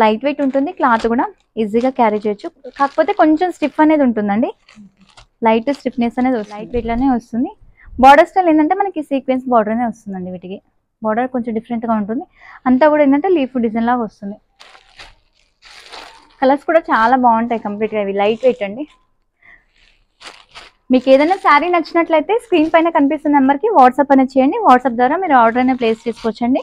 Light weight ఉంటుంది cloth కూడా ఈజీగా క్యారీ చేయొచ్చు. కాకపోతే కొంచెం స్టిఫ్ అనేది ఉంటుందండి. లైట్ స్టిఫ్నెస్ అనేది లైట్ వెయిట్లోనే వస్తుంది. బార్డర్ స్టైల్ ఏంటంటే మనకి సీక్వెన్స్ బార్డర్ అనే వస్తుందండి వీటికి. బార్డర్ కొంచెం different గా ఉంటుంది. అంతా కూడా ఏంటంటే లీఫ్ డిజైన్ లాగా వస్తుంది. కలర్స్ కూడా చాలా బాగుంటాయి complete గా ఇవి. లైట్ వెయిట్ అండి. మీకు ఏదైనా శారీ నచ్చినట్లయితే స్క్రీన్ పైన కనిపిస్తున్న నెంబర్కి వాట్సాప్ అనేది చేయండి. వాట్సాప్ ద్వారా మీరు ఆర్డర్ అనేది ప్లేస్ చేసుకోవచ్చండి.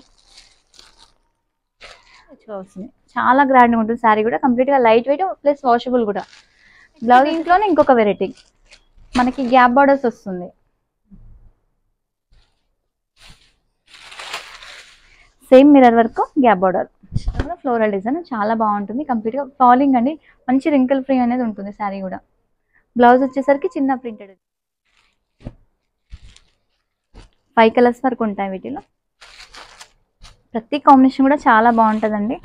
వస్తుంది. చాలా గ్రాండ్గా ఉంటుంది. శారీ కూడా కంప్లీట్గా లైట్ వెయిట్ ప్లస్ వాషబుల్ కూడా. బ్లౌజ్ ఇంట్లోనే ఇంకొక వెరైటీ మనకి గ్యాప్ బార్డర్స్ వస్తుంది. Same mirror work gap border floral design చాలా బాగుంటుంది. కంప్లీట్గా ఫాలింగ్ అండి. మంచి రింకిల్ ఫ్రీ అనేది ఉంటుంది శారీ కూడా. బ్లౌజ్ వచ్చేసరికి చిన్న ప్రింటెడ్ ఫైవ్ కలర్స్ వరకు ఉంటాయి వీటిలో. ప్రతి కాంబినేషన్ కూడా చాలా బాగుంటుందండి.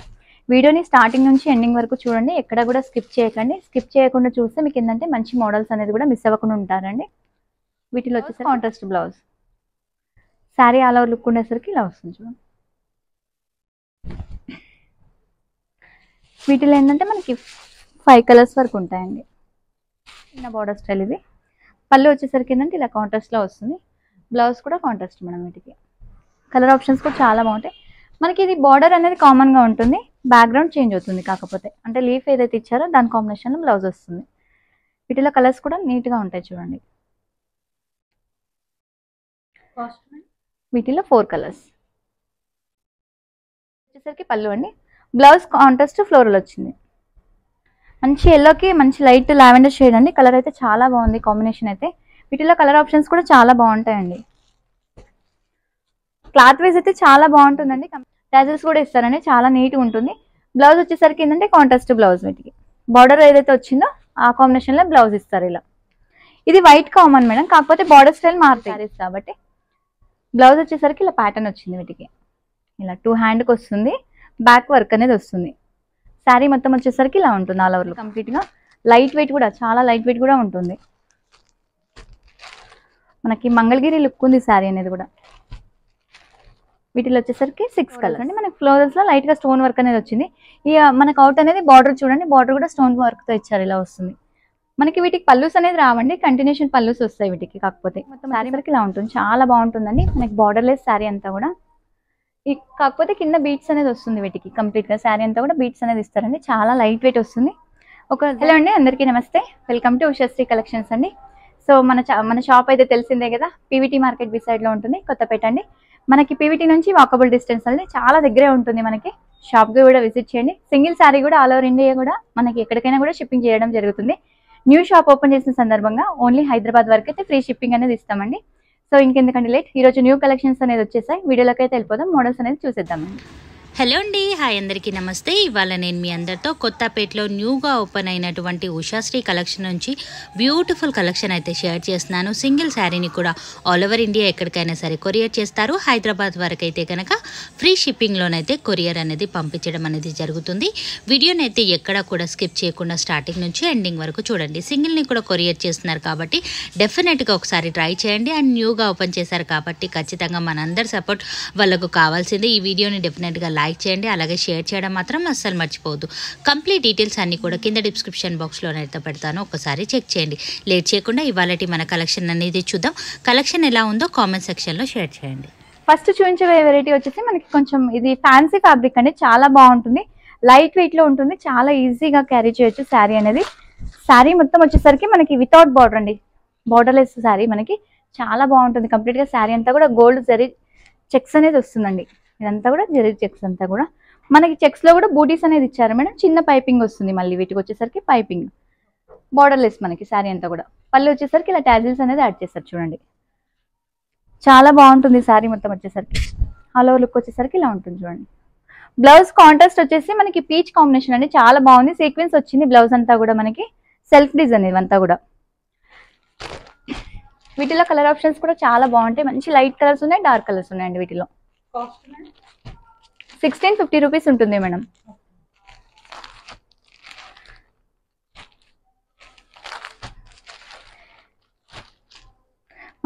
వీడియోని స్టార్టింగ్ నుంచి ఎండింగ్ వరకు చూడండి. ఎక్కడ కూడా స్కిప్ చేయకండి. స్కిప్ చేయకుండా చూస్తే మీకు ఏంటంటే మంచి మోడల్స్ అనేది కూడా మిస్ అవ్వకుండా ఉంటారండి. వీటిలో వచ్చేసరికి contrast blouse sari all over look ఉండేసరికి ఇలా వస్తుంది చూడండి. వీటిలో ఏంటంటే మనకి ఫైవ్ కలర్స్ వరకు ఉంటాయండి. చిన్న బార్డర్ స్టైల్ ఇది. పళ్ళు వచ్చేసరికి ఏంటంటే ఇలా కాంట్రాస్ట్లో వస్తుంది. బ్లౌజ్ కూడా కాంట్రాస్ట్ మేడం వీటికి. కలర్ ఆప్షన్స్ కూడా చాలా బాగుంటాయి. మనకి ఇది బార్డర్ అనేది కామన్గా ఉంటుంది. బ్యాక్గ్రౌండ్ చేంజ్ అవుతుంది కాకపోతే. అంటే లీఫ్ ఏదైతే ఇచ్చారో దాని కాంబినేషన్లో బ్లౌజ్ వస్తుంది. వీటిలో కలర్స్ కూడా నీట్గా ఉంటాయి చూడండి. వీటిలో ఫోర్ కలర్స్ వచ్చేసరికి పళ్ళు అండి. బ్లౌజ్ కాంట్రాస్ట్ ఫ్లోరల్ వచ్చింది. మంచి ఎల్లోకి మంచి లైట్ లావెండర్ షేడ్ అండి. కలర్ అయితే చాలా బాగుంది కాంబినేషన్ అయితే. వీటిలో కలర్ ఆప్షన్స్ కూడా చాలా బాగుంటాయండి. క్లాత్ వైజ్ అయితే చాలా బాగుంటుందండి. టాజల్స్ కూడా ఇస్తారండి చాలా నీట్గా ఉంటుంది. బ్లౌజ్ వచ్చేసరికి ఏంటంటే కాంట్రాస్ట్ బ్లౌజ్ వీటికి. బార్డర్ ఏదైతే వచ్చిందో ఆ కాంబినేషన్లో బ్లౌజ్ ఇస్తారు ఇలా. ఇది వైట్ కామన్ మేడం కాకపోతే బార్డర్ స్టైల్ మారుతాయి. కాబట్టి. బ్లౌజ్ వచ్చేసరికి ఇలా ప్యాటర్న్ వచ్చింది వీటికి. ఇలా టూ హ్యాండ్కి వస్తుంది. బ్యాక్ వర్క్ అనేది వస్తుంది. శారీ మొత్తం వచ్చేసరికి ఇలా ఉంటుంది ఆల్ ఓవర్లో కంప్లీట్గా లైట్ వెయిట్ కూడా చాలా లైట్ వెయిట్ కూడా ఉంటుంది. మనకి మంగళగిరి లుక్ ఉంది శారీ అనేది కూడా. వీటిలో వచ్చేసరికి సిక్స్ కలర్స్ అండి మనకి ఫ్లోరల్స్లో లైట్గా స్టోన్ వర్క్ అనేది వచ్చింది. ఈ మనకు అవుట్ అనేది బార్డర్ చూడండి. బార్డర్ కూడా స్టోన్ వర్క్తో ఇచ్చారు ఇలా వస్తుంది. మనకి వీటికి పల్లూస్ అనేది రావండి. కంటిన్యూషన్ పల్లూస్ వస్తాయి వీటికి కాకపోతే. మొత్తం శారీ వరకు ఇలా ఉంటుంది. చాలా బాగుంటుందండి. మనకి బార్డర్ లెస్ శారీ అంతా కూడా. ఈ కాకపోతే కింద బీట్స్ అనేది వస్తుంది వీటికి కంప్లీట్గా. శారీ అంతా కూడా బీట్స్ అనేది ఇస్తారండి. చాలా లైట్ వెయిట్ వస్తుంది. ఒక హలో అండి అందరికీ నమస్తే. వెల్కమ్ టు ఉషశ్రీ కలెక్షన్స్ అండి. సో మన మన షాప్ అయితే తెలిసిందే కదా? పీవీటీ మార్కెట్ బిసైడ్లో ఉంటుంది. కొత్తపేట అండి. మనకి పీవీటీ నుంచి వాకబుల్ డిస్టెన్స్ అనేది చాలా దగ్గరే ఉంటుంది మనకి. షాప్కి కూడా విజిట్ చేయండి. సింగిల్ శారీ కూడా ఆల్ ఓవర్ ఇండియా కూడా మనకి ఎక్కడికైనా కూడా షిప్పింగ్ చేయడం జరుగుతుంది. న్యూ షాప్ ఓపెన్ చేసిన సందర్భంగా ఓన్లీ హైదరాబాద్ వరకు అయితే ఫ్రీ షిప్పింగ్ అనేది ఇస్తామండి. సో ఇంకెందుకంటే లేట్ ఈ రోజు న్యూ కలెక్షన్స్ అనేది వచ్చేసాయి. వీడియోలోకి అయితే వెళ్ళిపోదాం. మోడల్స్ అనేది చూసేద్దామండి. హలో అండి హాయ్ అందరికీ నమస్తే. ఇవాళ నేను మీ అందరితో కొత్తపేటలో న్యూగా ఓపెన్ అయినటువంటి ఉషాశ్రీ కలెక్షన్ నుంచి బ్యూటిఫుల్ కలెక్షన్ అయితే షేర్ చేస్తున్నాను. సింగిల్ శారీని కూడా ఆల్ ఓవర్ ఇండియా ఎక్కడికైనా సరే కొరియర్ చేస్తారు. హైదరాబాద్ వరకు అయితే కనుక ఫ్రీ షిప్పింగ్లోనైతే కొరియర్ అనేది పంపించడం అనేది జరుగుతుంది. వీడియోని అయితే ఎక్కడా కూడా స్కిప్ చేయకుండా స్టార్టింగ్ నుంచి ఎండింగ్ వరకు చూడండి. సింగిల్ని కూడా కొరియర్ చేస్తున్నారు కాబట్టి డెఫినెట్గా ఒకసారి ట్రై చేయండి. అండ్ న్యూగా ఓపెన్ చేశారు కాబట్టి ఖచ్చితంగా మనందరి సపోర్ట్ వాళ్ళకు కావాల్సింది. ఈ వీడియోని డెఫినెట్గా లైక్ చేయండి అలాగే షేర్ చేయడం మాత్రం అస్సలు మర్చిపోవద్దు. కంప్లీట్ డీటెయిల్స్ అన్ని కూడా కింద డిస్క్రిప్షన్ బాక్స్లోనైతే పెడతాను. ఒకసారి చెక్ చేయండి. లేట్ చేయకుండా ఇవాళటి మన కలెక్షన్ అనేది చూద్దాం. కలెక్షన్ ఎలా ఉందో కామెంట్ సెక్షన్లో షేర్ చేయండి. ఫస్ట్ చూపించే వెరైటీ వచ్చేసి మనకి కొంచెం ఇది ఫ్యాన్సీ ఫ్యాబ్రిక్ అండి. చాలా బాగుంటుంది. లైట్ వెయిట్లో ఉంటుంది. చాలా ఈజీగా క్యారీ చేయొచ్చు శారీ అనేది. శారీ మొత్తం వచ్చేసరికి మనకి వితౌట్ బార్డర్ అండి. బార్డర్లెస్ శారీ మనకి. చాలా బాగుంటుంది. కంప్లీట్గా శారీ అంతా కూడా గోల్డ్ జరీ చెక్స్ అనేది వస్తుందండి. ఇదంతా కూడా జరీ చెక్స్ అంతా కూడా. మనకి చెక్స్లో కూడా బూటీస్ అనేది ఇచ్చారు మేడం. చిన్న పైపింగ్ వస్తుంది మళ్ళీ వీటికి వచ్చేసరికి పైపింగ్ బార్డర్లెస్ మనకి శారీ అంతా కూడా. పళ్ళు వచ్చేసరికి ఇలా ట్యాజిల్స్ అనేది యాడ్ చేస్తారు చూడండి. చాలా బాగుంటుంది శారీ మొత్తం వచ్చేసరికి. ఆల్ ఓవర్ లుక్ వచ్చేసరికి ఇలా ఉంటుంది చూడండి. బ్లౌజ్ కాంట్రాస్ట్ వచ్చేసి మనకి పీచ్ కాంబినేషన్ అండి. చాలా బాగుంది. సీక్వెన్స్ వచ్చింది బ్లౌజ్ అంతా కూడా మనకి. సెల్ఫ్ డిజైన్ ఇవంతా కూడా. వీటిలో కలర్ ఆప్షన్స్ కూడా చాలా బాగుంటాయి. మంచి లైట్ కలర్స్ ఉన్నాయి డార్క్ కలర్స్ ఉన్నాయండి వీటిలో. సిక్స్టీన్ ఫిఫ్టీ రూపీస్ ఉంటుంది మేడం.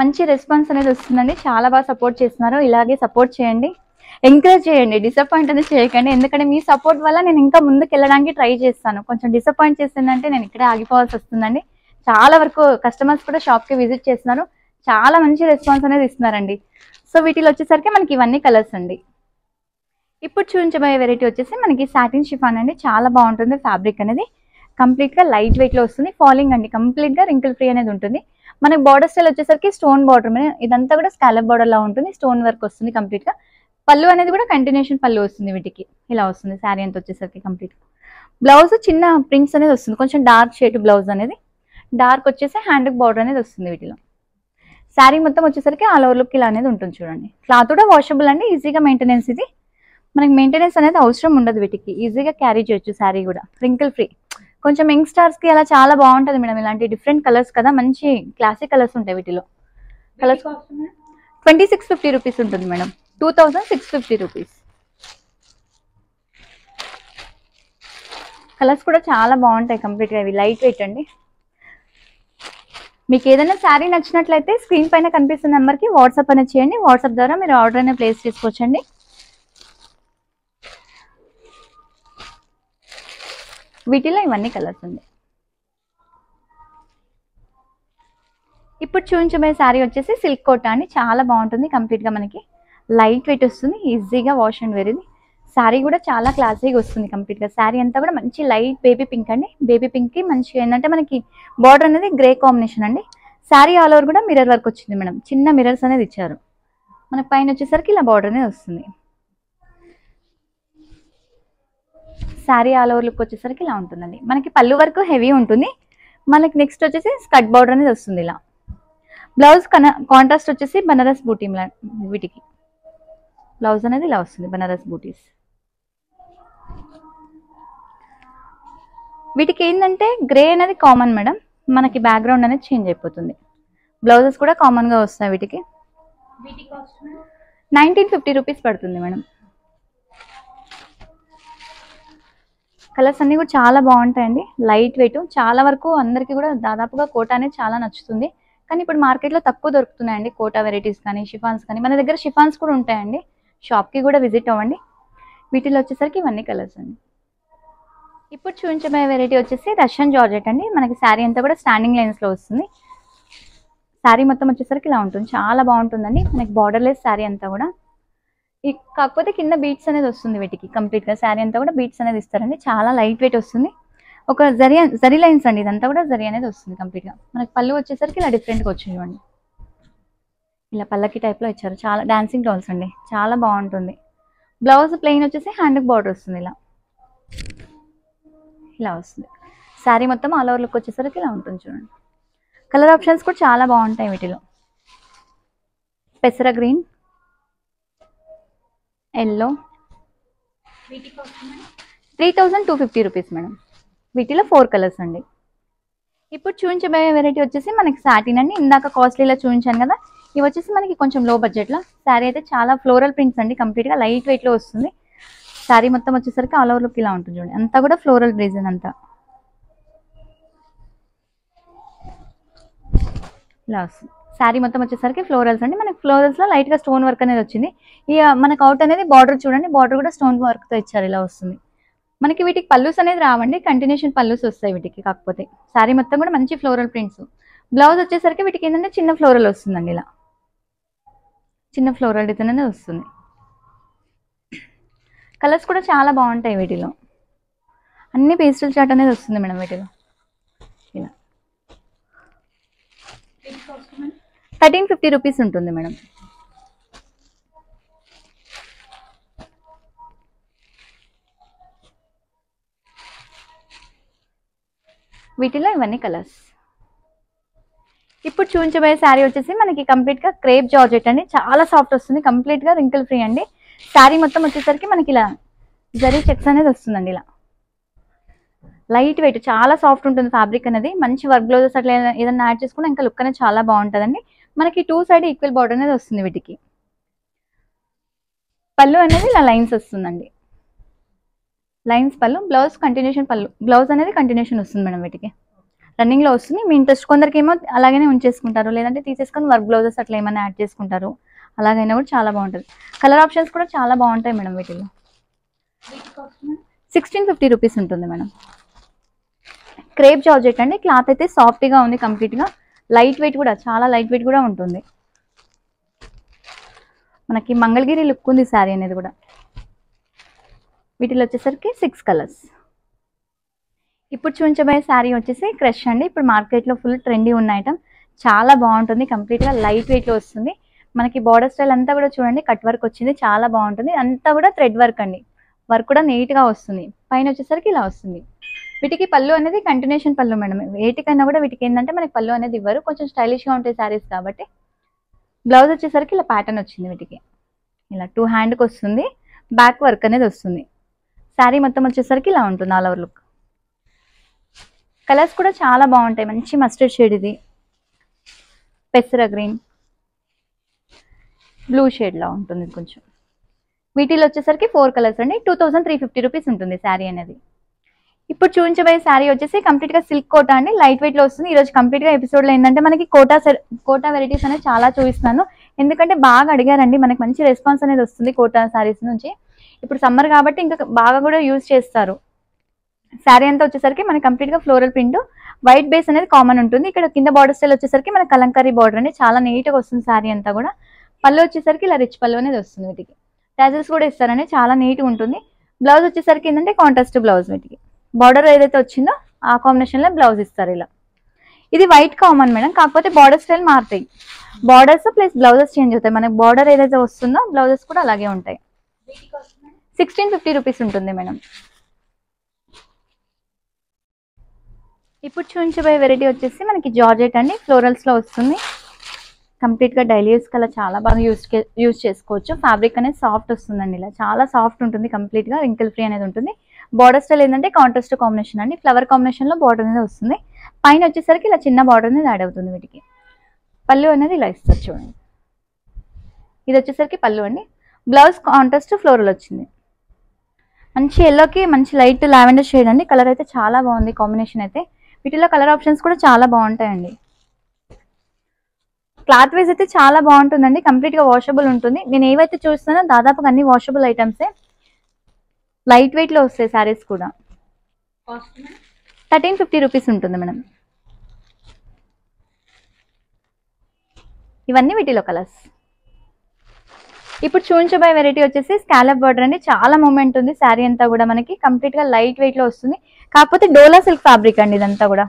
మంచి రెస్పాన్స్ అనేది వస్తుందండి. చాలా బాగా సపోర్ట్ చేస్తున్నారు. ఇలాగే సపోర్ట్ చేయండి. ఎంకరేజ్ చేయండి. డిసప్పాయింట్ అనేది చేయకండి. ఎందుకంటే మీ సపోర్ట్ వల్ల నేను ఇంకా ముందుకు వెళ్ళడానికి ట్రై చేస్తాను. కొంచెం డిసప్పాయింట్ చేసిందంటే నేను ఇక్కడే ఆగిపోవాల్సి వస్తుందండి. చాలా వరకు కస్టమర్స్ కూడా షాప్కి విజిట్ చేస్తున్నారు. చాలా మంచి రెస్పాన్స్ అనేది ఇస్తున్నారండి. సో వీటిలో వచ్చేసరికి మనకి ఇవన్నీ కలర్స్ అండి. ఇప్పుడు చూపించబోయే వెరైటీ వచ్చేసి మనకి సాటిన్ షిఫాన్ అండి. చాలా బాగుంటుంది ఫ్యాబ్రిక్ అనేది. కంప్లీట్గా లైట్ వెయిట్లో వస్తుంది. ఫాలింగ్ అండి. కంప్లీట్గా రింకిల్ ఫ్రీ అనేది ఉంటుంది. మనకి బార్డర్ స్టైల్ వచ్చేసరికి స్టోన్ బార్డర్ మీద ఇదంతా కూడా స్కాలప్ బార్డర్లా ఉంటుంది. స్టోన్ వర్క్ వస్తుంది కంప్లీట్గా. పళ్ళు అనేది కూడా కంటిన్యూషన్ పళ్ళు వస్తుంది వీటికి. ఇలా వస్తుంది శారీ అంతా వచ్చేసరికి కంప్లీట్గా బ్లౌజ్ చిన్న ప్రింట్స్ అనేది వస్తుంది. కొంచెం డార్క్ షేడ్ బ్లౌజ్ అనేది. డార్క్ వచ్చేసి హ్యాండ్ బార్డర్ అనేది వస్తుంది వీటిలో. శారీ మొత్తం వచ్చేసరికి ఆల్ ఓవర్ లుక్ ఇలా అనేది ఉంటుంది చూడండి. క్లాత్ కూడా వాషబుల్ అండి ఈజీగా మెయింటెనెన్స్ ఇది. మనకి మెయింటెనెన్స్ అనేది అవసరం ఉండదు వీటికి. ఈజీగా క్యారీ చేయొచ్చు శారీ కూడా రింకిల్ ఫ్రీ కొంచెం యంగ్ స్టార్స్కి అలా చాలా బాగుంటుంది మేడం ఇలాంటి డిఫరెంట్ కలర్స్ కదా మంచి క్లాసిక్ కలర్స్ ఉంటాయి వీటిలో. Colours twenty six fifty rupees ఉంటుంది madam. Two thousand six fifty rupees colours కూడా చాలా బాగుంటాయి కంప్లీట్గా ఇవి. లైట్ వెయిట్ అండి. మీకు ఏదైనా శారీ నచ్చినట్లయితే స్క్రీన్ పైన కనిపిస్తున్న నెంబర్కి వాట్సాప్ అనేది చేయండి. వాట్సాప్ ద్వారా మీరు ఆర్డర్ అనేది ప్లేస్ చేసుకోవచ్చండి. వీటిలో ఇవన్నీ కలర్స్ ఉంది ఇప్పుడు చూపించబోయే శారీ వచ్చేసి సిల్క్ కోట అండి. చాలా బాగుంటుంది కంప్లీట్గా మనకి. లైట్ వెయిట్ వస్తుంది. ఈజీగా వాష్ అండ్ వేర్ ఇది. శారీ కూడా చాలా క్లాసీగా వస్తుంది కంప్లీట్గా. శారీ అంతా కూడా మంచి లైట్ బేబీ పింక్ అండి. బేబీ పింక్కి మంచిగా మంచి ఏంటంటే మనకి బార్డర్ అనేది గ్రే కాంబినేషన్ అండి. శారీ ఆల్ ఓవర్ కూడా మిర్రర్ వర్క్ వచ్చింది మేడం. చిన్న మిర్రర్స్ అనేది ఇచ్చారు. మన పైన వచ్చేసరికి ఇలా బార్డర్ అనేది వస్తుంది. శారీ ఆల్ ఓవర్ లుక్ వచ్చేసరికి ఇలా ఉంటుందండి. మనకి పళ్ళు వరకు హెవీ ఉంటుంది. మనకి నెక్స్ట్ వచ్చేసి స్కట్ బార్డర్ అనేది వస్తుంది ఇలా. బ్లౌజ్ కన కాంట్రాస్ట్ వచ్చేసి బనారస్ బూటీ వీటికి. బ్లౌజ్ అనేది ఇలా వస్తుంది బనారస్ బూటీస్. వీటికి ఏంటంటే గ్రే అనేది కామన్ మేడం మనకి బ్యాక్గ్రౌండ్ అనేది చేంజ్ అయిపోతుంది. బ్లౌజెస్ కూడా కామన్గా వస్తాయి వీటికి. నైన్టీన్ ఫిఫ్టీ రూపీస్ పడుతుంది మేడం కలర్స్ అన్ని కూడా చాలా బాగుంటాయండి. లైట్ వెయిట్ చాలా వరకు అందరికీ కూడా దాదాపుగా కోట అనేది చాలా నచ్చుతుంది. కానీ ఇప్పుడు మార్కెట్లో తక్కువ దొరుకుతున్నాయండి. కోటా వెరైటీస్ కానీ షిఫాన్స్ కానీ. మన దగ్గర షిఫాన్స్ కూడా ఉంటాయండి. షాప్కి కూడా విజిట్ అవ్వండి. వీటిలో వచ్చేసరికి ఇవన్నీ కలర్స్ అండి. ఇప్పుడు చూపించబోయే వెరైటీ వచ్చేసి రష్యన్ జార్జెట్ అండి. మనకి శారీ అంతా కూడా స్టాండింగ్ లైన్స్లో వస్తుంది. శారీ మొత్తం వచ్చేసరికి ఇలా ఉంటుంది. చాలా బాగుంటుందండి. మనకి బార్డర్లెస్ శారీ అంతా కూడా. ఈ కాకపోతే కింద బీట్స్ అనేది వస్తుంది వీటికి. కంప్లీట్గా శారీ అంతా కూడా బీట్స్ అనేది ఇస్తారండి. చాలా లైట్ వెయిట్ వస్తుంది. ఒక జరి జరి లైన్స్ అండి. ఇదంతా కూడా జరి అనేది వస్తుంది కంప్లీట్గా మనకి పళ్ళు వచ్చేసరికి ఇలా డిఫరెంట్గా వచ్చింది చూడండి. ఇలా పల్లకి టైప్లో ఇచ్చారు. చాలా డాన్సింగ్ డాల్స్ అండి. చాలా బాగుంటుంది. బ్లౌజ్ ప్లెయిన్ వచ్చేసి హ్యాండ్ బార్డర్ వస్తుంది ఇలా. ఇలా వస్తుంది. శారీ మొత్తం ఆల్ ఓవర్ లుక్ వచ్చేసరికి ఇలా ఉంటుంది చూడండి. కలర్ ఆప్షన్స్ కూడా చాలా బాగుంటాయి వీటిలో. పెసర green yellow three thousand two fifty rupees madam వీటిలో ఫోర్ కలర్స్ అండి. ఇప్పుడు చూపించబోయే వెరైటీ వచ్చేసి మనకి సాటిన్ అండి. ఇందాక కాస్ట్లీలో చూపించాను కదా. ఇవి వచ్చేసి మనకి కొంచెం లో. బడ్జెట్లో శారీ అయితే చాలా ఫ్లోరల్ ప్రింట్స్ అండి. కంప్లీట్గా లైట్ వెయిట్లో వస్తుంది. శారీ మొత్తం వచ్చేసరికి ఆల్ ఓవర్ లుక్ ఇలా ఉంటుంది చూడండి. అంతా కూడా ఫ్లోరల్ డిజైన్ అంతా. ఇలా వస్తుంది శారీ మొత్తం వచ్చేసరికి ఫ్లోరల్స్ అండి. మనకి ఫ్లోరల్స్లో లైట్గా స్టోన్ వర్క్ అనేది వచ్చింది. ఈ మనకు అవుట్ అనేది బార్డర్ చూడండి. బార్డర్ కూడా స్టోన్ వర్క్తో ఇచ్చారు ఇలా వస్తుంది. మనకి వీటికి పల్లూస్ అనేది రావండి. కంటిన్యూషన్ పల్లూస్ వస్తాయి వీటికి కాకపోతే. శారీ మొత్తం కూడా మంచి ఫ్లోరల్ ప్రింట్స్. బ్లౌజ్ వచ్చేసరికి వీటికి ఏంటంటే చిన్న ఫ్లోరల్ వస్తుందండి ఇలా. చిన్న ఫ్లోరల్ డిజైన్ అనేది వస్తుంది. కలర్స్ కూడా చాలా బాగుంటాయి వీటిలో. అన్ని పేస్టల్ చాట్ అనేది వస్తుంది మేడం వీటిలో. ఇలా. థర్టీన్ ఫిఫ్టీ రూపీస్ ఉంటుంది మేడం. వీటిలో ఇవన్నీ కలర్స్. ఇప్పుడు చూపించబోయే శారీ వచ్చేసి మనకి కంప్లీట్గా క్రేప్ జార్జెట్ అండి. చాలా సాఫ్ట్ వస్తుంది. కంప్లీట్గా రింకిల్ ఫ్రీ అండి. శారీ మొత్తం వచ్చేసరికి మనకి ఇలా జరీ చెక్స్ అనేది వస్తుందండి ఇలా. లైట్ వెయిట్ చాలా సాఫ్ట్ ఉంటుంది ఫ్యాబ్రిక్ అనేది. మంచి వర్క్ బ్లౌజెస్ అట్లా ఏదైనా- యాడ్ చేసుకున్నా ఇంకా లుక్ అనేది చాలా బాగుంటుందండి. మనకి టూ సైడ్ ఈక్వల్ బార్డర్ అనేది వస్తుంది వీటికి. పళ్ళు అనేది ఇలా లైన్స్ వస్తుందండి. Lines pallu blouse continuation pallu blouse అనేది కంటిన్యూషన్ వస్తుంది మేడం వీటికి. రన్నింగ్లో వస్తుంది. మీ ఇంట్రెస్ట్ కొందరికి ఏమో అలాగనే ఉంచేసుకుంటారు. లేదంటే తీసేసుకొని వర్క్ బ్లౌజెస్ అట్లా ఏమైనా యాడ్ చేసుకుంటారు. అలాగైనా కూడా చాలా బాగుంటుంది. కలర్ ఆప్షన్స్ కూడా చాలా బాగుంటాయి మేడం వీటిలో సిక్స్టీన్ ఫిఫ్టీ రూపీస్ ఉంటుంది మేడం. క్రేప్ జార్జెట్ అండి. క్లాత్ అయితే సాఫ్ట్గా ఉంది కంప్లీట్గా. లైట్ వెయిట్ కూడా చాలా లైట్ వెయిట్ కూడా ఉంటుంది. మనకి మంగళగిరి లుక్ ఉంది శారీ అనేది కూడా. వీటిలో వచ్చేసరికి సిక్స్ కలర్స్ ఇప్పుడు చూపించబోయే శారీ వచ్చేసి క్రష్ అండి. ఇప్పుడు మార్కెట్లో ఫుల్ ట్రెండీ ఉన్న ఐటమ్ చాలా బాగుంటుంది. కంప్లీట్గా లైట్ వెయిట్లో వస్తుంది. మనకి బార్డర్ స్టైల్ అంతా కూడా చూడండి కట్ వర్క్ వచ్చింది చాలా బాగుంటుంది. అంతా కూడా థ్రెడ్ వర్క్ అండి. వర్క్ కూడా నీట్గా వస్తుంది. పైన వచ్చేసరికి ఇలా వస్తుంది. వీటికి పళ్ళు అనేది కంటిన్యూషన్ పళ్ళు మేడం. వేటికైనా కూడా వీటికి ఏంటంటే మనకి పళ్ళు అనేది ఇవ్వరు. కొంచెం స్టైలిష్గా ఉంటాయి శారీస్ కాబట్టి. బ్లౌజ్ వచ్చేసరికి ఇలా ప్యాటర్న్ వచ్చింది వీటికి. ఇలా టూ హ్యాండ్కి వస్తుంది. బ్యాక్ వర్క్ అనేది వస్తుంది. శారీ మొత్తం వచ్చేసరికి ఇలా ఉంటుంది ఆల్ ఓవర్ లుక్ కలర్స్ కూడా చాలా బాగుంటాయి. మంచి మస్టర్డ్ షేడ్ ఇది. పెసర గ్రీన్ బ్లూ షేడ్లా ఉంటుంది కొంచెం. వీటిలో వచ్చేసరికి ఫోర్ కలర్స్ అండి. Two thousand three fifty rupees ఉంటుంది శారీ అనేది. ఇప్పుడు చూపించబోయే శారీ వచ్చేసి కంప్లీట్గా సిల్క్ కోటా అండి. లైట్ వెయిట్లో వస్తుంది. ఈ రోజు కంప్లీట్గా ఎపిసోడ్ ఏంటంటే మనకి కోటా కోటా వెరైటీస్ అనేది చాలా చూపిస్తున్నాను. ఎందుకంటే బాగా అడిగారండి. మనకి మంచి రెస్పాన్స్ అనేది వస్తుంది కోటా శారీస్ నుంచి. ఇప్పుడు సమ్మర్ కాబట్టి ఇంకా బాగా కూడా యూజ్ చేస్తారు. శారీ అంతా వచ్చేసరికి మనకి కంప్లీట్గా ఫ్లోరల్ ప్రింట్ వైట్ బేస్ అనేది కామన్ ఉంటుంది. ఇక్కడ కింద బార్డర్ స్టైల్ వచ్చేసరికి మనకి కలంకారీ బార్డర్ అండి. చాలా నీట్గా వస్తుంది శారీ అంతా కూడా. పళ్ళు వచ్చేసరికి ఇలా రిచ్ పళ్ళు అనేది వస్తుంది వీటికి. టాజల్స్ కూడా ఇస్తారండి చాలా నీట్గా ఉంటుంది. బ్లౌజ్ వచ్చేసరికి ఏంటంటే కాంట్రాస్ట్ బ్లౌజ్ వీటికి. బార్డర్ ఏదైతే వచ్చిందో ఆ కాంబినేషన్లో బ్లౌజ్ ఇస్తారు ఇలా. ఇది వైట్ కామన్ మేడం కాకపోతే బార్డర్ స్టైల్ మారుతాయి. బార్డర్స్ ప్లస్ బ్లౌజెస్ చేంజ్ అవుతాయి. మనకి బార్డర్ ఏదైతే వస్తుందో బ్లౌజెస్ కూడా అలాగే ఉంటాయి. సిక్స్టీన్ ఫిఫ్టీ రూపీస్ ఉంటుంది మేడం ఇప్పుడు చూపించబోయే వెరైటీ వచ్చేసి మనకి జార్జెట్ అండి. ఫ్లోరల్స్లో వస్తుంది. కంప్లీట్గా డైలీ యూస్ కల్లా చాలా బాగా యూస్ యూస్ చేసుకోవచ్చు. ఫ్యాబ్రిక్ అనేది సాఫ్ట్ వస్తుందండి ఇలా. చాలా సాఫ్ట్ ఉంటుంది కంప్లీట్గా. రింకిల్ ఫ్రీ అనేది ఉంటుంది. బార్డర్ స్టైల్ ఏంటంటే కాంట్రాస్ట్ కాంబినేషన్ అండి. ఫ్లవర్ కాంబినేషన్లో బార్డర్ అనేది వస్తుంది. పైన వచ్చేసరికి ఇలా చిన్న బార్డర్ అనేది యాడ్ అవుతుంది వీటికి. పళ్ళు అనేది ఇలా ఇస్తారు చూడండి. ఇది వచ్చేసరికి పళ్ళు అండి. బ్లౌజ్ కాంట్రాస్ట్ ఫ్లోరల్ వచ్చింది. మంచి ఎల్లోకి మంచి లైట్ లావెండర్ షేడ్ అండి. కలర్ అయితే చాలా బాగుంది కాంబినేషన్ అయితే. వీటిలో కలర్ ఆప్షన్స్ కూడా చాలా బాగుంటాయండి. క్లాత్ వైజ్ అయితే చాలా బాగుంటుందండి. కంప్లీట్గా వాషబుల్ ఉంటుంది. నేను ఏవైతే చూస్తానో దాదాపుగా అన్ని వాషబుల్ ఐటమ్సే లైట్ వెయిట్లో వస్తాయి శారీస్ కూడా. థర్టీన్ ఫిఫ్టీ రూపీస్ ఉంటుంది మేడం ఇవన్నీ వీటిలో కలర్స్ ఇప్పుడు చూపించబోయే వెరైటీ వచ్చేసి స్కాలప్ బార్డర్ అండి. చాలా మూమెంట్ ఉంది. శారీ అంతా కూడా మనకి కంప్లీట్గా లైట్ వెయిట్లో వస్తుంది. కాకపోతే డోలా సిల్క్ ఫ్యాబ్రిక్ అండి ఇదంతా కూడా.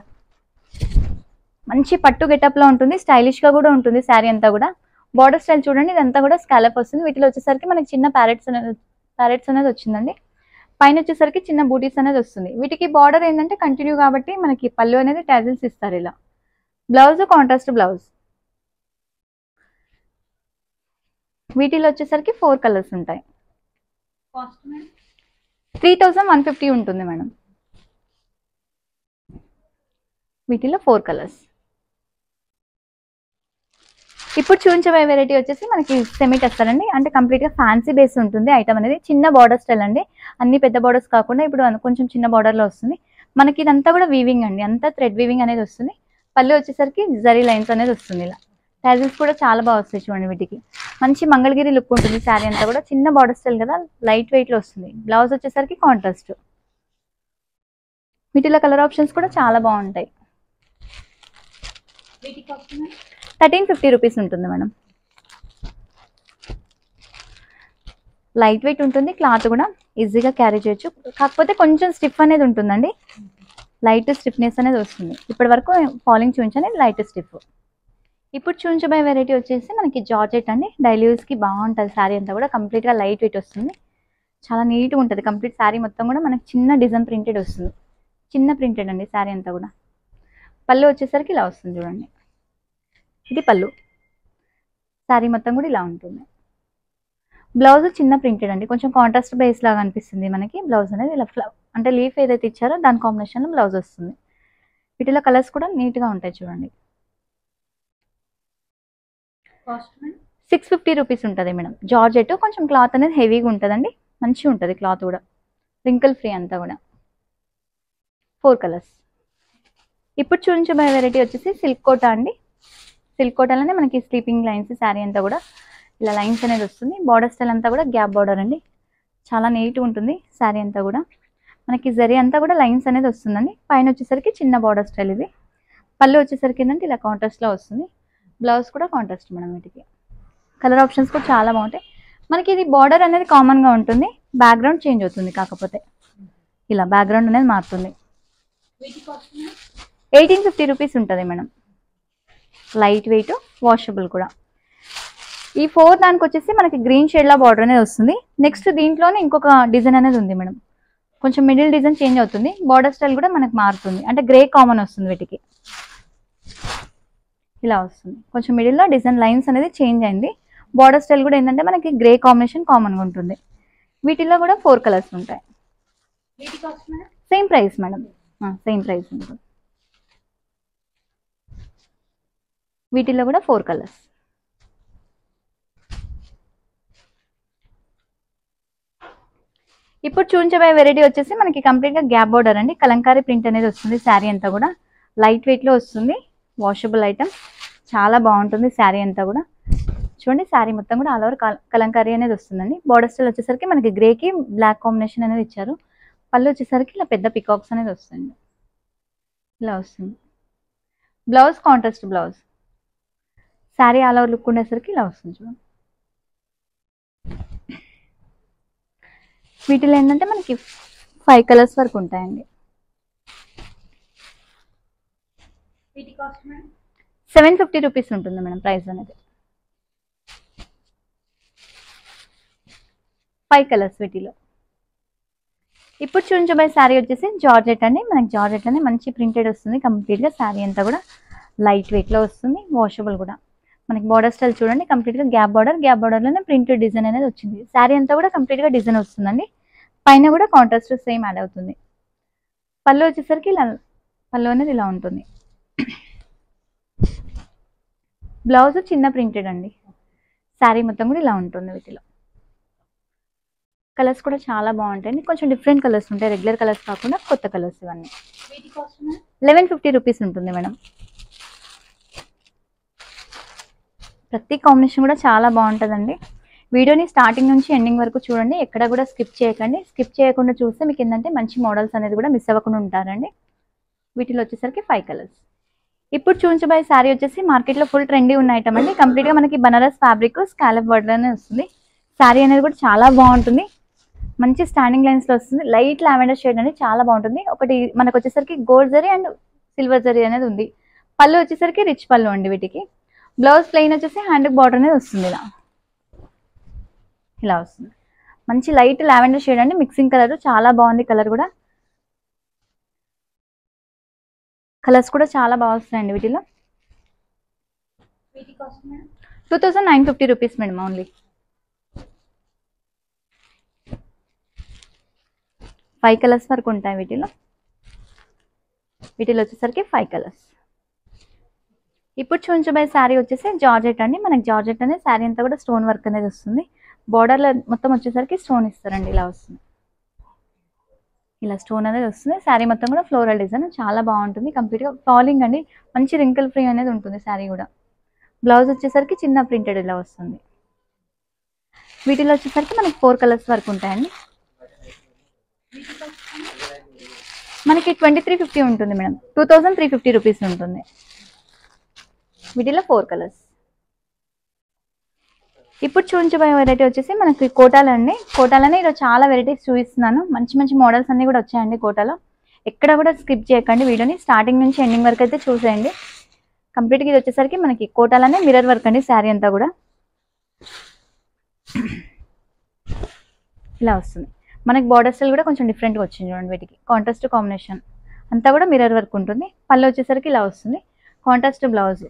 మంచి పట్టు గెటప్లో ఉంటుంది స్టైలిష్గా కూడా ఉంటుంది శారీ అంతా కూడా. బార్డర్ స్టైల్ చూడండి ఇదంతా కూడా స్కాలప్ వస్తుంది. వీటిలో వచ్చేసరికి మనకి చిన్న ప్యారెట్స్ అనేది ప్యారెట్స్ అనేది వచ్చిందండి. పైన వచ్చేసరికి చిన్న బూటీస్ అనేది వస్తుంది. వీటికి బార్డర్ ఏంటంటే కంటిన్యూ కాబట్టి మనకి పళ్ళు అనేది టాజిల్స్ ఇస్తారు ఇలా. బ్లౌజ్ కాంట్రాస్ట్ బ్లౌజ్ వీటిలో వచ్చేసరికి ఫోర్ కలర్స్ ఉంటాయి. త్రీ థౌజండ్ వన్ ఫిఫ్టీ ఉంటుంది మేడం. వీటిలో ఫోర్ కలర్స్ ఇప్పుడు చూపించబోయే వెరైటీ వచ్చేసి మనకి సెమీ టెస్టరండి అంటే కంప్లీట్గా ఫ్యాన్సీ బేస్ ఉంటుంది. ఐటమ్ అనేది చిన్న బార్డర్ స్టైల్ అండి. అన్ని పెద్ద బార్డర్స్ కాకుండా ఇప్పుడు కొంచెం చిన్న బార్డర్లో వస్తుంది. మనకి ఇదంతా కూడా వీవింగ్ అండి. అంతా థ్రెడ్ వీవింగ్ అనేది వస్తుంది. పళ్ళు వచ్చేసరికి జరీ లైన్స్ అనేది వస్తుంది ఇలా. ప్యాజిల్స్ కూడా చాలా బాగా వస్తాయి చూడండి వీటికి. మంచి మంగళగిరి లుక్ ఉంటుంది శారీ అంతా కూడా. చిన్న బార్డర్ స్టైల్ కదా. లైట్ వెయిట్లో వస్తుంది. బ్లౌజ్ వచ్చేసరికి కాంట్రాస్ట్ వీటిలో కలర్ ఆప్షన్స్ కూడా చాలా బాగుంటాయి. థర్టీన్ ఫిఫ్టీ రూపీస్ ఉంటుంది మేడం. లైట్ వెయిట్ ఉంటుంది క్లాత్ కూడా ఈజీగా క్యారీ చేయొచ్చు. కాకపోతే కొంచెం స్టిఫ్ అనేది ఉంటుందండి. లైట్ స్టిఫ్నెస్ అనేది వస్తుంది. ఇప్పటి వరకు ఫాలింగ్ చూపించండి లైట్ స్టిఫ్ ఇప్పుడు చూపించబోయే వెరైటీ వచ్చేసి మనకి జార్జెట్ అండి. డైలీ యూస్కి బాగుంటుంది శారీ అంతా కూడా. కంప్లీట్గా లైట్ వెయిట్ వస్తుంది. చాలా నీట్గా ఉంటుంది. కంప్లీట్ శారీ మొత్తం కూడా మనకి చిన్న డిజైన్ ప్రింటెడ్ వస్తుంది. చిన్న ప్రింటెడ్ అండి శారీ అంతా కూడా. పళ్ళు వచ్చేసరికి ఇలా వస్తుంది చూడండి. ఇది పళ్ళు శారీ మొత్తం కూడా ఇలా ఉంటుంది. బ్లౌజ్ చిన్న ప్రింటెడ్ అండి. కొంచెం కాంట్రాస్ట్ బేస్ లాగా అనిపిస్తుంది మనకి. బ్లౌజ్ అనేది ఇలా అంటే లీఫ్ ఏదైతే ఇచ్చారో దాని కాంబినేషన్లో బ్లౌజ్ వస్తుంది. వీటిలో కలర్స్ కూడా నీట్గా ఉంటాయి చూడండి. సిక్స్ ఫిఫ్టీ రూపీస్ ఉంటుంది మేడం. జార్జెట్ కొంచెం క్లాత్ అనేది హెవీగా ఉంటుందండి. మంచిగా ఉంటుంది క్లాత్ కూడా. రింకిల్ ఫ్రీ అంతా కూడా. ఫోర్ కలర్స్ ఇప్పుడు చూపించబోయే వెరైటీ వచ్చేసి సిల్క్ కోటా అండి. సిల్క్ కోటాలోనే మనకి స్లీపింగ్ లైన్స్ శారీ అంతా కూడా ఇలా లైన్స్ అనేది వస్తుంది. బార్డర్ స్టైల్ అంతా కూడా గ్యాప్ బార్డర్ అండి. చాలా నీట్గా ఉంటుంది శారీ అంతా కూడా. మనకి జరీ అంతా కూడా లైన్స్ అనేది వస్తుందండి. పైన వచ్చేసరికి చిన్న బార్డర్ స్టైల్ ఇది. పళ్ళు వచ్చేసరికి ఏంటంటే ఇలా కాంట్రాస్ట్లో వస్తుంది. బ్లౌజ్ కూడా కాంట్రాస్ట్ మేడం వీటికి. కలర్ ఆప్షన్స్ కూడా చాలా బాగుంటాయి. మనకి ఇది బార్డర్ అనేది కామన్గా ఉంటుంది. బ్యాక్గ్రౌండ్ చేంజ్ అవుతుంది కాకపోతే. ఇలా బ్యాక్గ్రౌండ్ అనేది మారుతుంది. ఎయిటీన్ ఫిఫ్టీ రూపీస్ ఉంటుంది మేడం. లైట్ వెయిట్ వాషబుల్ కూడా. ఈ ఫోర్ దానికి వచ్చేసి మనకి గ్రీన్ షేడ్లో బార్డర్ అనేది వస్తుంది. నెక్స్ట్ దీంట్లోనే ఇంకొక డిజైన్ అనేది ఉంది మేడం. కొంచెం మిడిల్ డిజైన్ చేంజ్ అవుతుంది. బార్డర్ స్టైల్ కూడా మనకి మారుతుంది. అంటే గ్రే కామన్ వస్తుంది వీటికి. ఇలా వస్తుంది. కొంచెం మిడిల్లో డిజైన్ లైన్స్ అనేది చేంజ్ అయింది. బార్డర్ స్టైల్ కూడా ఏంటంటే మనకి గ్రే కాంబినేషన్ కామన్గా ఉంటుంది. వీటిలో కూడా ఫోర్ కలర్స్ ఉంటాయి. Same price madam same price ఉంటుంది. వీటిలో కూడా ఫోర్ కలర్స్. ఇప్పుడు చూపించబోయే వెరైటీ వచ్చేసి మనకి కంప్లీట్గా గ్యాప్ బోర్డర్ అండి. కలంకారీ ప్రింట్ అనేది వస్తుంది శారీ అంతా కూడా. లైట్ వెయిట్లో వస్తుంది వాషబుల్ ఐటమ్. చాలా బాగుంటుంది శారీ అంతా కూడా. చూడండి శారీ మొత్తం కూడా ఆల్ ఓవర్ కలంకారీ అనేది వస్తుందండి. బోర్డర్ స్టైల్ వచ్చేసరికి మనకి గ్రేకి బ్లాక్ కాంబినేషన్ అనేది ఇచ్చారు. పళ్ళు వచ్చేసరికి ఇలా పెద్ద పికాక్స్ అనేది వస్తుంది. ఇలా వస్తుంది. Blouse contrast blouse. Sari all over look ఉండేసరికి ఇలా వస్తుంది చూడండి వీటిలో ఏంటంటే మనకి ఫైవ్ కలర్స్ వరకు ఉంటాయండి. సెవెన్ ఫిఫ్టీ రూపీస్ ఉంటుంది మేడం ప్రైస్ అనేది. ఫైవ్ కలర్స్ వీటిలో. ఇప్పుడు చూపించబోయే శారీ వచ్చేసి జార్జెట్ అండి. మనకి జార్జెట్ అని మంచి ప్రింటెడ్ వస్తుంది. కంప్లీట్గా శారీ అంతా కూడా లైట్ వెయిట్లో వస్తుంది. వాషబుల్ కూడా. మనకి బార్డర్ స్టైల్ చూడండి కంప్లీట్గా గ్యాప్ బార్డర్ గ్యాప్ బార్డర్లోనే ప్రింటెడ్ డిజైన్ అనేది వచ్చింది. శారీ అంతా కూడా కంప్లీట్గా డిజైన్ వస్తుందండి. పైన కూడా కాంట్రాస్ట్ సేమ్ యాడ్ అవుతుంది. పళ్ళు వచ్చేసరికి ఇలా పళ్ళు అనేది ఇలా ఉంటుంది. బ్లౌజ్ చిన్న ప్రింటెడ్ అండి. శారీ మొత్తం కూడా ఇలా ఉంటుంది వీటిలో. కలర్స్ కూడా చాలా బాగుంటాయి కొంచెం డిఫరెంట్ కలర్స్ ఉంటాయి. రెగ్యులర్ కలర్స్ కాకుండా కొత్త కలర్స్ ఇవన్నీ. లెవెన్ ఫిఫ్టీ రూపీస్ ఉంటుంది మేడం. ప్రతి కాంబినేషన్ కూడా చాలా బాగుంటుందండి. వీడియోని స్టార్టింగ్ నుంచి ఎండింగ్ వరకు చూడండి. ఎక్కడ కూడా స్కిప్ చేయకండి. స్కిప్ చేయకుండా చూస్తే మీకు ఏంటంటే మంచి మోడల్స్ అనేది కూడా మిస్ అవ్వకుండా ఉంటారండి. వీటిలో వచ్చేసరికి ఫైవ్ కలర్స్ ఇప్పుడు చూపించబోయే శారీ వచ్చేసి మార్కెట్లో ఫుల్ ట్రెండీ ఉన్న ఐటమ్ అండి. కంప్లీట్గా మనకి బనారస్ ఫ్యాబ్రిక్ స్కాలప్ బర్డర్ వస్తుంది. శారీ అనేది కూడా చాలా బాగుంటుంది. మంచి స్టాండింగ్ లైన్స్లో వస్తుంది. లైట్ లావెండర్ షేడ్ అనేది చాలా బాగుంటుంది. ఒకటి మనకు వచ్చేసరికి gold zari and silver zari అనేది ఉంది. పళ్ళు వచ్చేసరికి రిచ్ పళ్ళు అండి వీటికి. బ్లౌజ్ ప్లెయిన్ వచ్చేసి హ్యాండ్ బార్డర్ అనేది వస్తుంది ఇలా. ఇలా వస్తుంది. మంచి లైట్ లావెండర్ షేడ్ అండి. మిక్సింగ్ కలర్ చాలా బాగుంది కలర్ కూడా. కలర్స్ కూడా చాలా బాగా వస్తాయండి వీటిలో. Two thousand nine fifty rupees madam only. Five colours వరకు ఉంటాయి వీటిలో. వీటిలో వచ్చేసరికి ఫైవ్ కలర్స్. ఇప్పుడు చూపించబోయే శారీ వచ్చేసి జార్జెట్ అండి. మనకి జార్జెట్ అనేది శారీ అంతా కూడా స్టోన్ వర్క్ అనేది వస్తుంది. బార్డర్లో మొత్తం వచ్చేసరికి స్టోన్ ఇస్తారండి ఇలా వస్తుంది. ఇలా స్టోన్ అనేది వస్తుంది. శారీ మొత్తం కూడా ఫ్లోరల్ డిజైన్. చాలా బాగుంటుంది. కంప్లీట్గా ఫాలింగ్ అండి. మంచి రింకిల్ ఫ్రీ అనేది ఉంటుంది శారీ కూడా. బ్లౌజ్ వచ్చేసరికి చిన్న ప్రింటెడ్ ఇలా వస్తుంది. వీటిలో వచ్చేసరికి మనకి ఫోర్ కలర్స్ వరకు ఉంటాయండి. మనకి ట్వంటీ త్రీ ఫిఫ్టీ ఉంటుంది madam. Two thousand three fifty rupees ఉంటుంది. వీటిలో ఫోర్ కలర్స్. ఇప్పుడు చూపించబోయే వెరైటీ వచ్చేసి మనకి కోటాలు అండి ఈరోజు చాలా వెరైటీస్ చూపిస్తున్నాను. మంచి మంచి మోడల్స్ అన్ని కూడా వచ్చాయండి కోటాలో. ఎక్కడ కూడా స్కిప్ చేయకండి వీడియోని. స్టార్టింగ్ నుంచి ఎండింగ్ వరకు అయితే చూసేయండి. కంప్లీట్గా ఇది వచ్చేసరికి మనకి కోటాలనే మిర్రర్ వర్క్ అండి శారీ అంతా కూడా. ఇలా వస్తుంది. మనకి బార్డర్ స్టైల్ కూడా కొంచెం డిఫరెంట్గా వచ్చింది చూడండి వీటికి. కాంట్రాస్ట్ కాంబినేషన్ అంతా కూడా మిర్రర్ వర్క్ ఉంటుంది. పళ్ళు వచ్చేసరికి ఇలా వస్తుంది. కాంట్రాస్ట్ బ్లౌజ్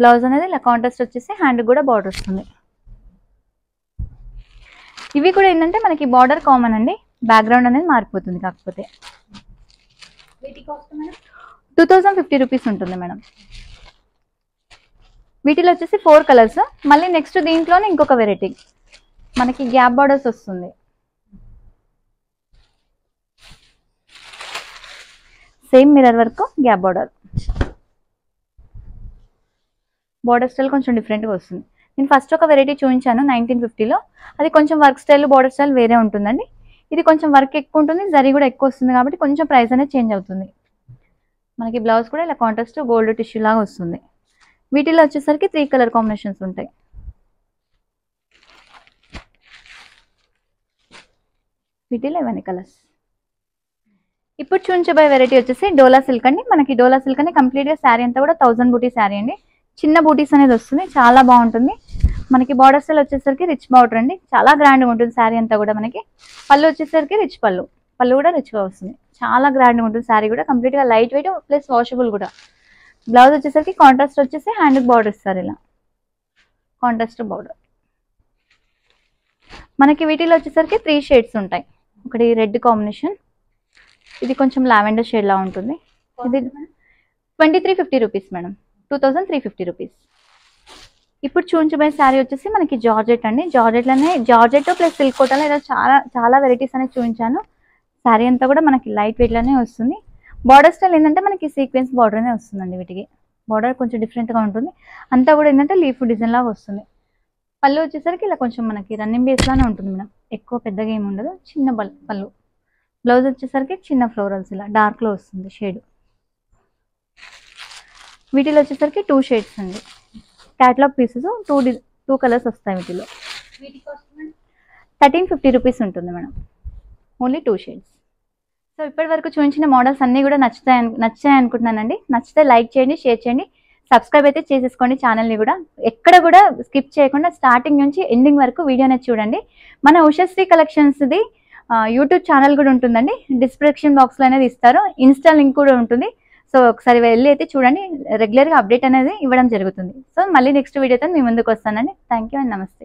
బ్లౌజ్ అనేది ఇలా కాంట్రాస్ట్ వచ్చేసి హ్యాండ్ కూడా బార్డర్ వస్తుంది. ఇవి కూడా ఏంటంటే మనకి బార్డర్ కామన్ అండి. బ్యాక్గ్రౌండ్ అనేది మారిపోతుంది కాకపోతే. టూ థౌజండ్ ఫిఫ్టీ రూపీస్ ఉంటుంది మేడం. వీటిలో వచ్చేసి ఫోర్ కలర్స్. మళ్ళీ నెక్స్ట్ దీంట్లోనే ఇంకొక వెరైటీ. మనకి గ్యాప్ బార్డర్స్ వస్తుంది. Same mirror work gap border. Border style కొంచెం డిఫరెంట్గా వస్తుంది. నేను ఫస్ట్ ఒక వెరైటీ చూపించాను నైన్టీన్ ఫిఫ్టీలో అది కొంచెం వర్క్ స్టైల్ బార్డర్ స్టైల్ వేరే ఉంటుందండి. ఇది కొంచెం వర్క్ ఎక్కువ ఉంటుంది జరీ కూడా ఎక్కువ వస్తుంది కాబట్టి కొంచెం ప్రైస్ అనేది చేంజ్ అవుతుంది. మనకి బ్లౌజ్ కూడా ఇలా కాంట్రాస్ట్ గోల్డ్ టిష్యూ లాగా వస్తుంది. వీటిలో వచ్చేసరికి త్రీ కలర్ కాంబినేషన్స్ ఉంటాయి. వీటిలో ఇవన్నీ కలర్స్ ఇప్పుడు చూపించబోయే వెరైటీ వచ్చేసి డోలా సిల్క్ అండి. మనకి డోలా సిల్క్ అని కంప్లీట్గా శారీ అంతా కూడా థౌసండ్ బూటీ శారీ అండి. చిన్న బూటీస్ అనేది వస్తుంది. చాలా బాగుంటుంది. మనకి బార్డర్ స్టైల్ వచ్చేసరికి రిచ్ బార్డర్ అండి. చాలా గ్రాండ్గా ఉంటుంది శారీ అంతా కూడా మనకి. పళ్ళు వచ్చేసరికి రిచ్ పళ్ళు. పళ్ళు కూడా రిచ్గా వస్తుంది. చాలా గ్రాండ్గా ఉంటుంది శారీ కూడా. కంప్లీట్గా లైట్ వెయిట్ ప్లస్ వాషబుల్ కూడా. బ్లౌజ్ వచ్చేసరికి కాంట్రాస్ట్ వచ్చేసి హ్యాండ్ బార్డర్ ఇస్తారు ఇలా. కాంట్రాస్ట్ బార్డర్ మనకి వీటిలో వచ్చేసరికి త్రీ షేడ్స్ ఉంటాయి. ఒకటి రెడ్ కాంబినేషన్ ఇది కొంచెం లావెండర్ షేడ్ లా ఉంటుంది. ఇది twenty three fifty rupees madam two thousand three fifty rupees. ఇప్పుడు చూపించబోయే శారీ వచ్చేసి మనకి జార్జెట్ అండి. జార్జెట్లోనే జార్జెట్ ప్లస్ సిల్క్ కోటలో ఏదో చాలా చాలా వెరైటీస్ అనేది చూపించాను. శారీ అంతా కూడా మనకి లైట్ వెయిట్లోనే వస్తుంది. బార్డర్ స్టైల్ ఏంటంటే మనకి సీక్వెన్స్ బార్డర్ అనే వస్తుందండి వీటికి. బార్డర్ కొంచెం డిఫరెంట్గా ఉంటుంది. అంతా కూడా ఏంటంటే లీఫ్ డిజైన్ లాగా వస్తుంది. పళ్ళు వచ్చేసరికి ఇలా కొంచెం మనకి రన్నింగ్ బేస్లానే ఉంటుంది మేడం. ఎక్కువ పెద్దగా ఏమి ఉండదు. చిన్న పళ్ళు. బ్లౌజ్ వచ్చేసరికి చిన్న ఫ్లోరల్స్ ఇలా డార్క్లో వస్తుంది షేడ్ వీటిలో వచ్చేసరికి టూ షేడ్స్ అండి. క్యాట్లాగ్ పీసెస్ టూ డి టూ కలర్స్ వస్తాయి వీటిలో. థర్టీన్ ఫిఫ్టీ రూపీస్ ఉంటుంది madam. Only two shades so ఇప్పటి వరకు చూపించిన మోడల్స్ అన్నీ కూడా నచ్చుతాయి అను- నచ్చాయి అనుకుంటున్నానండి. నచ్చితే లైక్ చేయండి షేర్ చేయండి. సబ్స్క్రైబ్ అయితే చేసేసుకోండి ఛానల్ని కూడా. ఎక్కడ కూడా స్కిప్ చేయకుండా స్టార్టింగ్ నుంచి ఎండింగ్ వరకు వీడియో అనేది చూడండి. మన ఉషశ్రీ కలెక్షన్స్ది యూట్యూబ్ ఛానల్ కూడా ఉంటుందండి. డిస్క్రిప్షన్ బాక్స్లో అనేది ఇస్తారు ఇన్స్టా లింక్ కూడా ఉంటుంది. సో ఒకసారి వెళ్ళి అయితే చూడండి రెగ్యులర్గా అప్డేట్ అనేది ఇవ్వడం జరుగుతుంది. సో మళ్ళీ నెక్స్ట్ వీడియోతో మీ ముందుకు వస్తానండి. థ్యాంక్ యూ అండ్ నమస్తే